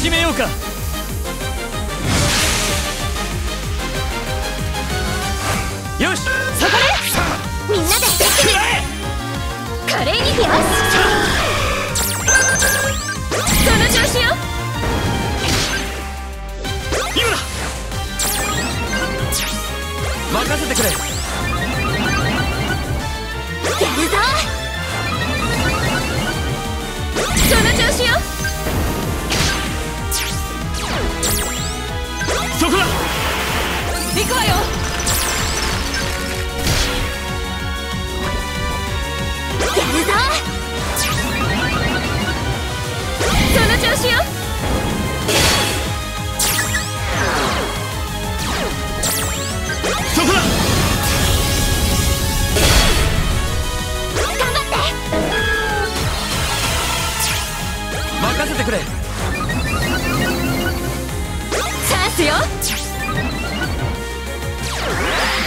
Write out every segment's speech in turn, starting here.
か。よしそこでみんなで華麗によしその調子よ。今だ。任せてくれ任せてくれ。チャンスよ。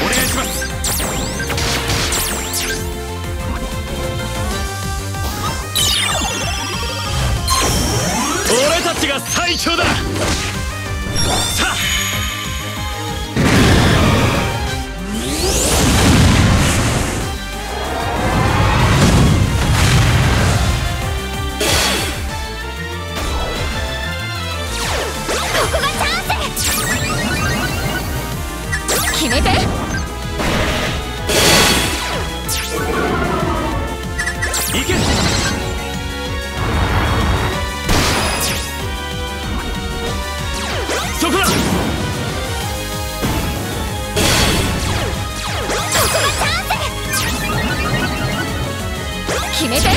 お願いします。俺たちが最強だめて。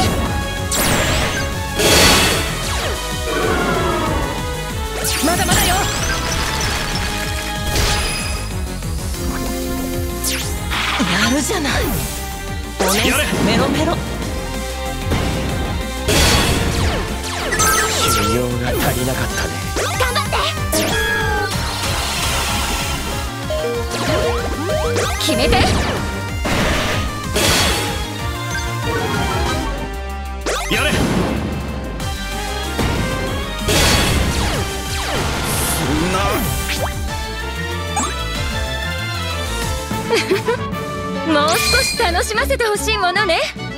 まだまだよ。やるじゃない。おねやれメロメロ。修行が足りなかったね。頑張って。決めてう少し楽しませてほしいものね。